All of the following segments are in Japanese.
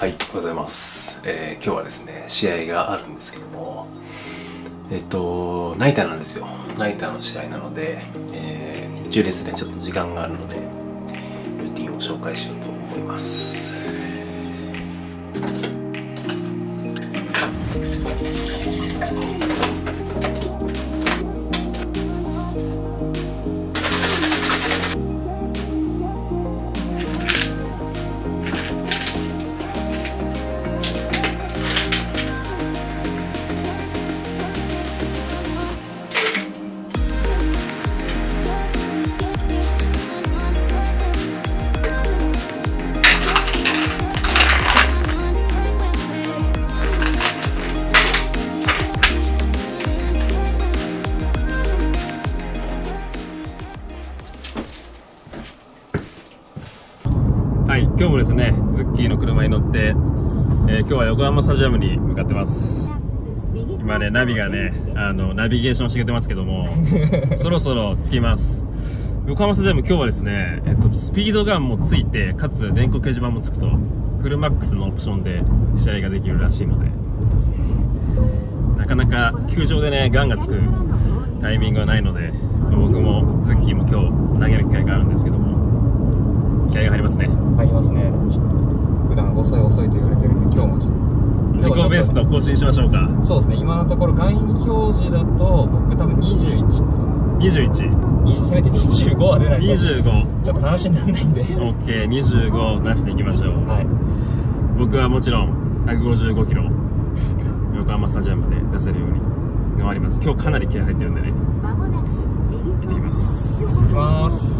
はいございます、えー今日はですね試合があるんですけどもえっとナイターなんですよ。ナイターの試合なので、えー、日中ですねちょっと時間があるのでルーティンを紹介しようと思います。今日は横浜スタジアムに向かってます。今ねナビがねあのナビゲーションしてくれてますけども そろそろ着きます。横浜スタジアム今日はですね、えっと、スピードガンもついてかつ電光掲示板もつくとフルマックスのオプションで試合ができるらしいのでなかなか球場でねガンがつくタイミングはないので僕もズッキーも今日投げる機会があるんですけども気合が入りますね。入りますね。ちょっと普段遅い遅いと言われてるんで今日もちょっと。自己ベスト更新しましょうか。そうですね。今のところ外表示だと僕多分21とか21にせめて25は出ないと25ちょっと話にならないんで。OK25 出していきましょう。はい。僕はもちろん155キロ。横浜スタジアムで出せるように頑張ります。今日かなり気合入ってるんでね。行ってきます。いきます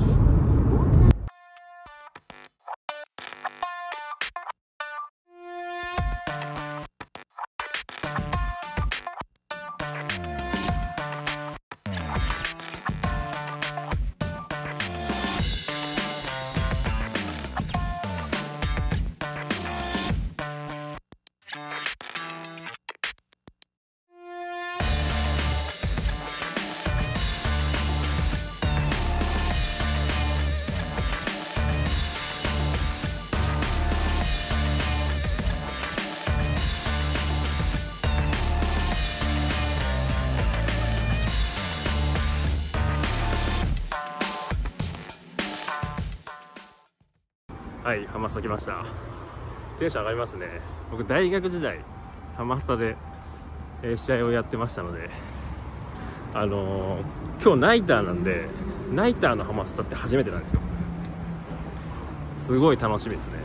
はいハマスタ来ました。テンション上がりますね。僕大学時代ハマスタで、えー試合をやってましたのであのー今日ナイターなんでナイターのハマスタって初めてなんですよ。すごい楽しみですね。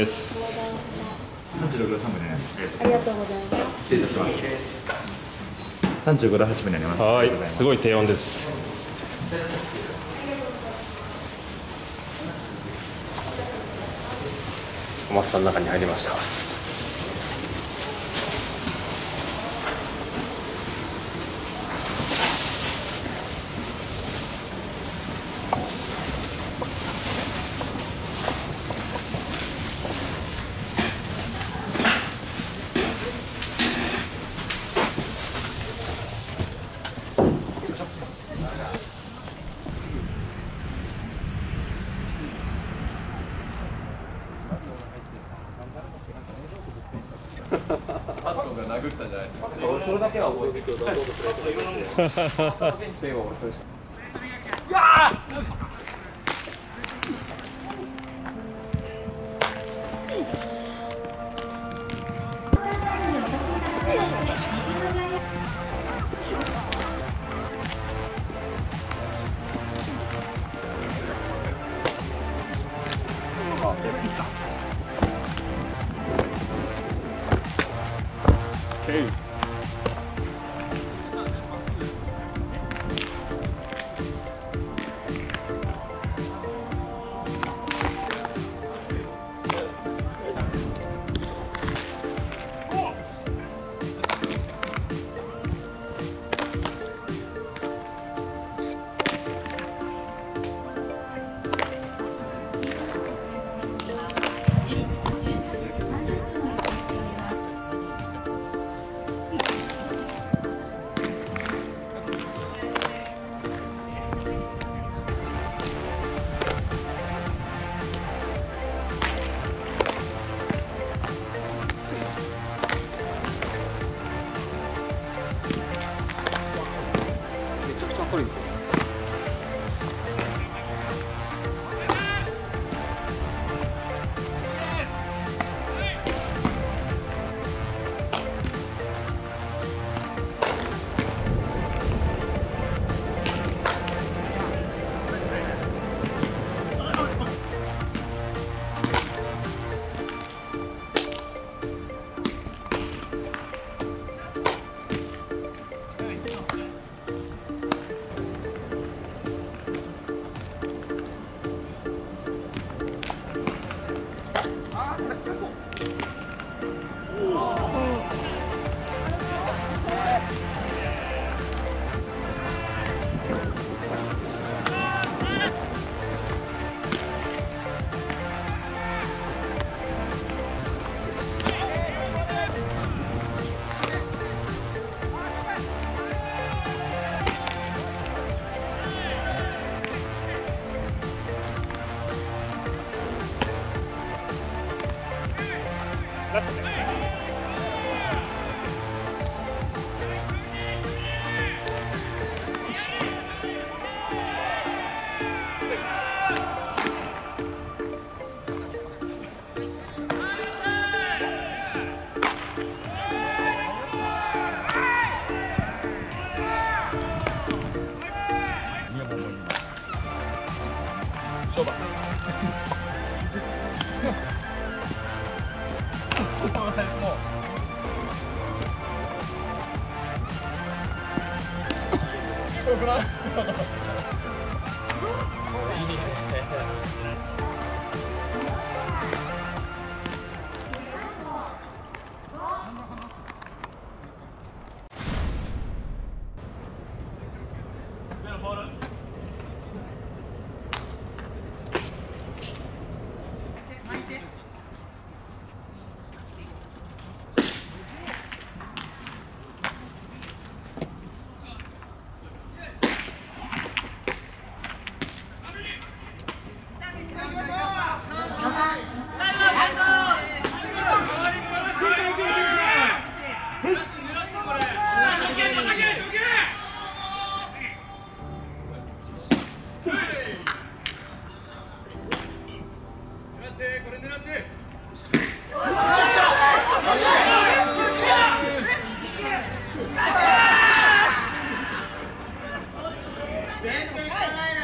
です36度3分になります。ありがとうございます。失礼いたします。35度8分になります。はいすごい低温です小松さんの中に入りました。君が殴ったんじゃないですか俺それだ。けは覚えてる朝のベンチといえば俺それしかめちゃそうで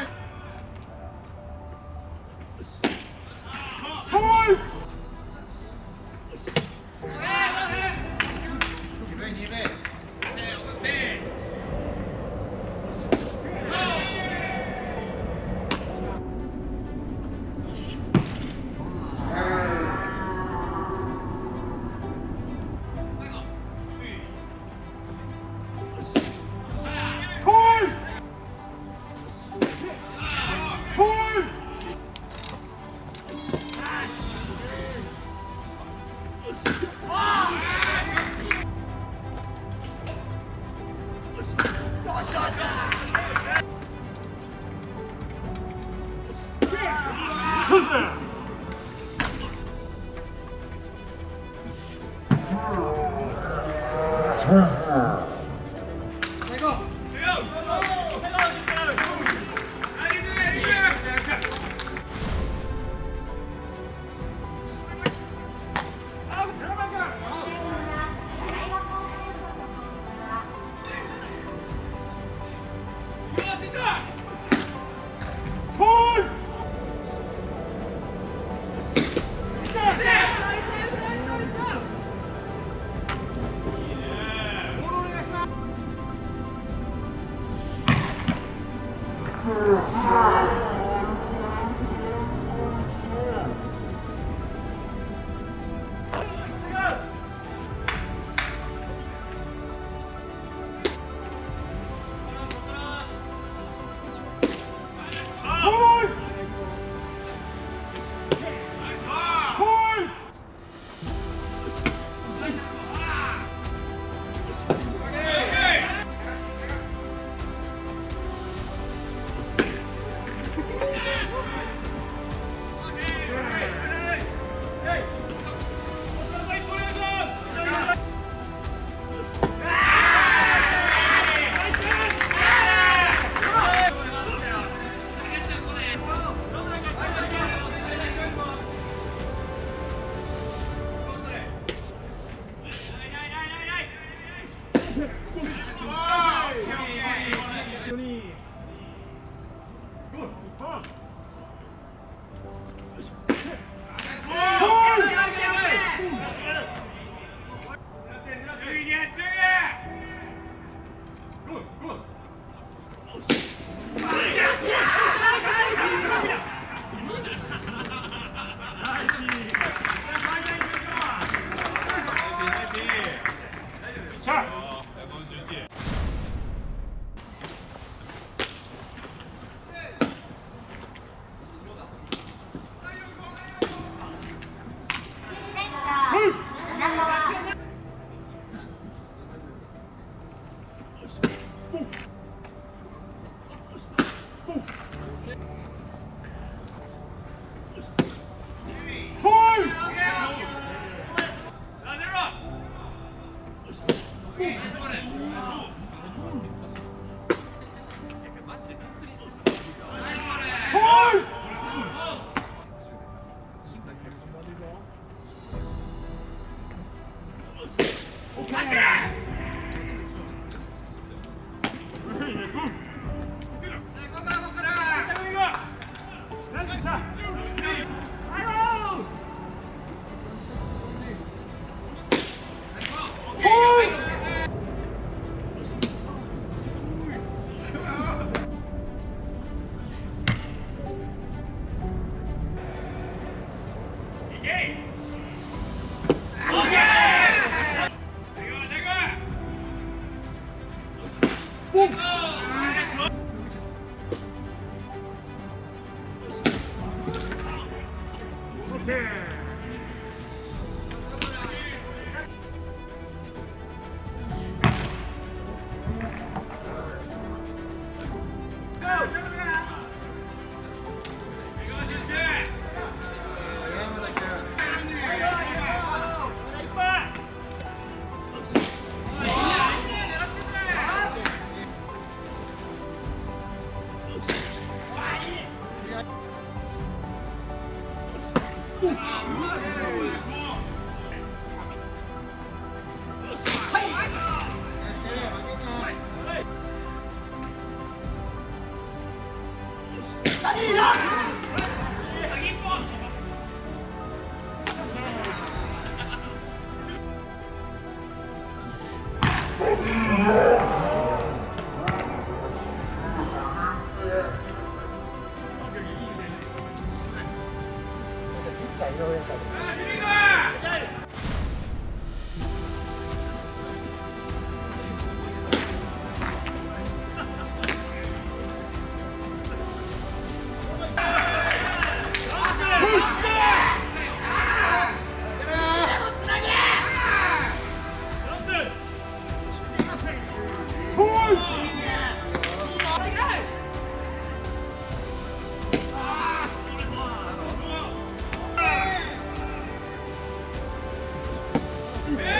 Yeah.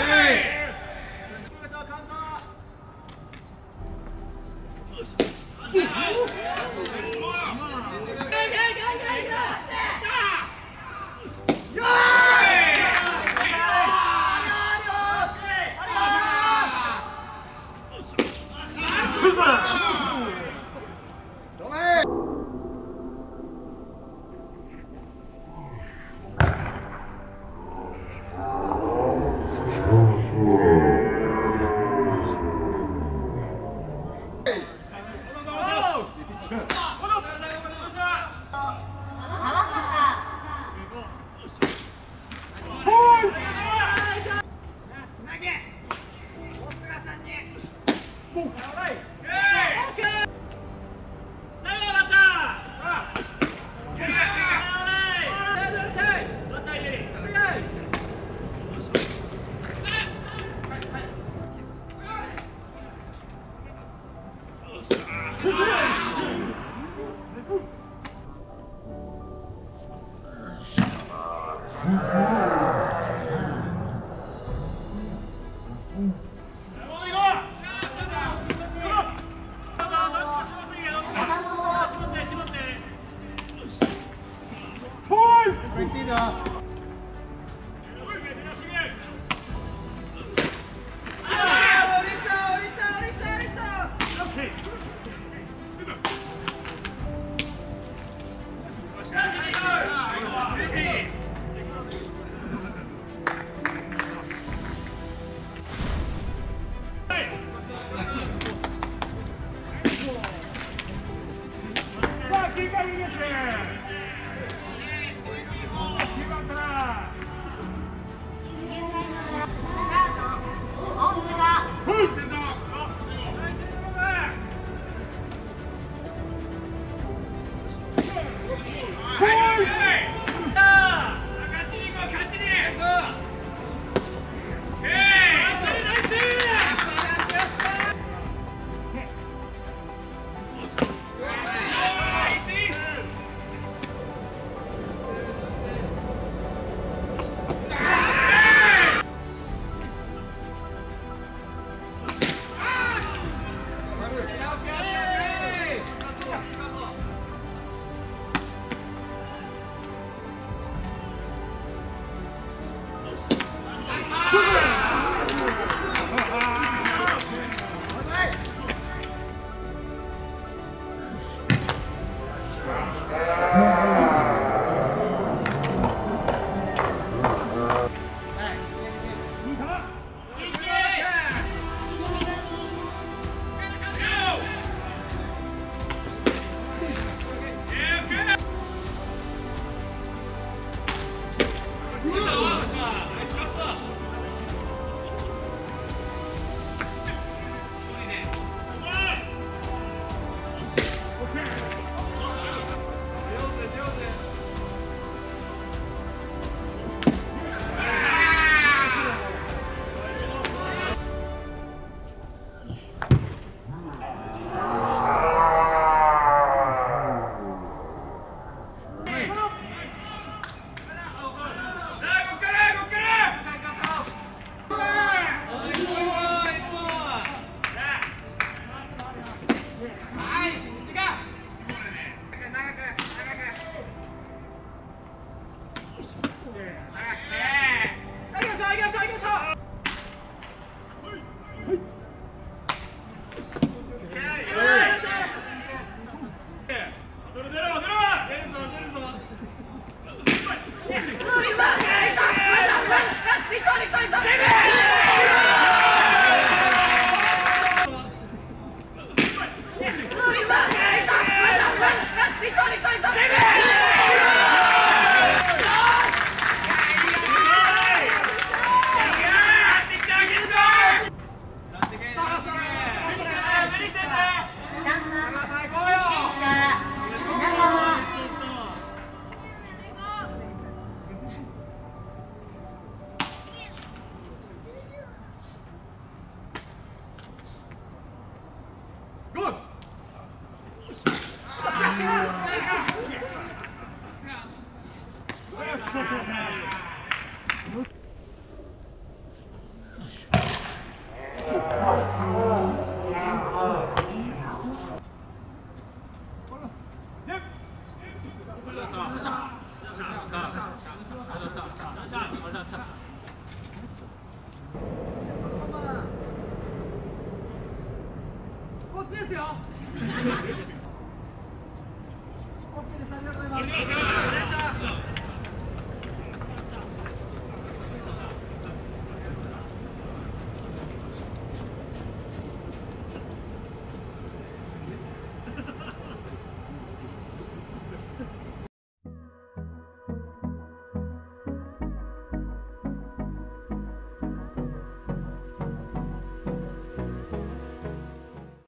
ですよ。